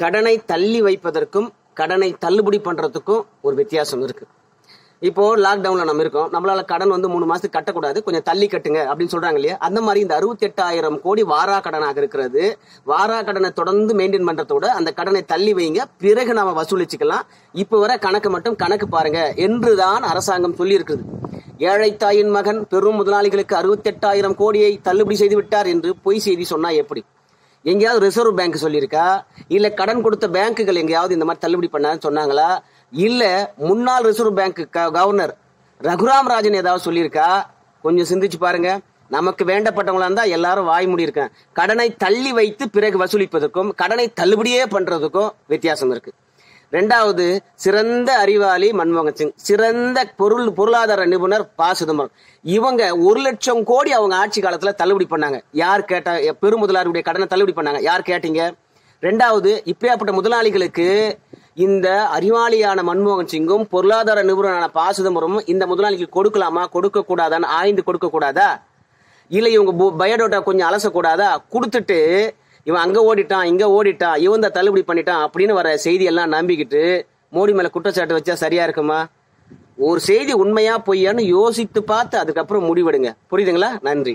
கடனை தள்ளி வைப்பதற்கும் கடனை தள்ளுபடி பண்றதுக்கும் ஒரு வித்தியாசம் இருக்கு. இப்போ லாக்டவுன்ல நம்ம இருக்கோம். நம்மளால கடன் வந்து மூணு மாசத்துக்கு கட்டக்கூடாது. கொஞ்சம் தள்ளி கட்டுங்க அப்படின்னு சொல்றாங்க இல்லையா? அந்த மாதிரி இந்த அறுபத்தி எட்டாயிரம் கோடி வாரா கடனாக இருக்கிறது. வாரா கடனை தொடர்ந்து மெயின்டைன் பண்றதோட அந்த கடனை தள்ளி வைங்க. பிறகு நாம வசூலிச்சுக்கலாம். இப்ப வர கணக்கு மட்டும் கணக்கு பாருங்க. என்றுதான் அரசாங்கம் சொல்லி இருக்குது ஏழை தாயின் மகன் பெரும் முதலாளிகளுக்கு அறுபத்தி எட்டாயிரம் கோடியை தள்ளுபடி செய்து விட்டார் என்று பொய் செய்தி சொன்னா எப்படி? எங்கேயாவது ரிசர்வ் பேங்க் சொல்லியிருக்கா? இல்ல கடன் கொடுத்த பேங்குகள் எங்கேயாவது இந்த மாதிரி தள்ளுபடி பண்ணான்னு சொன்னாங்களா? இல்ல முன்னாள் ரிசர்வ் பேங்க் க- கவர்னர் ரகுராம் ராஜன் ஏதாவது சொல்லியிருக்கா? கொஞ்சம் சிந்திச்சு பாருங்க. நமக்கு வேண்டப்பட்டவங்களா இருந்தா எல்லாரும் வாய் முடியிருக்கேன் கடனை தள்ளி வைத்து பிறகு வசூலிப்பதற்கும் கடனை தள்ளுபடியே பண்றதுக்கும் வித்தியாசம் இருக்கு. ரெண்டாவது சிறந்த அறிவாளி மன்மோகன் சிங். சிறந்த பொருள் பொருளாதார நிபுணர் ப. சிதம்பரம். இவங்க ஒரு லட்சம் கோடி அவங்க ஆட்சி காலத்துல தள்ளுபடி பண்ணாங்க. யார் கேட்டா பெருமுதலாருடைய கடனை தள்ளுபடி பண்ணாங்க? யார் கேட்டீங்க? ரெண்டாவது இப்பேற்பட்ட முதலாளிகளுக்கு இந்த அறிவாளியான மன்மோகன் சிங்கும் பொருளாதார நிபுணரான ப. சிதம்பரமும் இந்த முதலாளிக்கு கொடுக்கலாமா? கொடுக்க கூடாதான்னு ஆய்ந்து கொடுக்க கூடாதா இல்ல இவங்க பயோடேட்டா கொஞ்சம் அலசக்கூடாதா? கொடுத்துட்டு இவன் அங்க ஓடிட்டான் இங்க ஓடிட்டான் இவன் தான் தள்ளுபடி பண்ணிட்டான் அப்படின்னு வர செய்தி எல்லாம் நம்பிக்கிட்டு மோடி மேல குற்றச்சாட்டு வச்சா சரியா இருக்குமா? ஒரு செய்தி உண்மையா பொய்யான்னு யோசித்து பார்த்து அதுக்கப்புறம் முடிவெடுங்க. புரியுதுங்களா? நன்றி.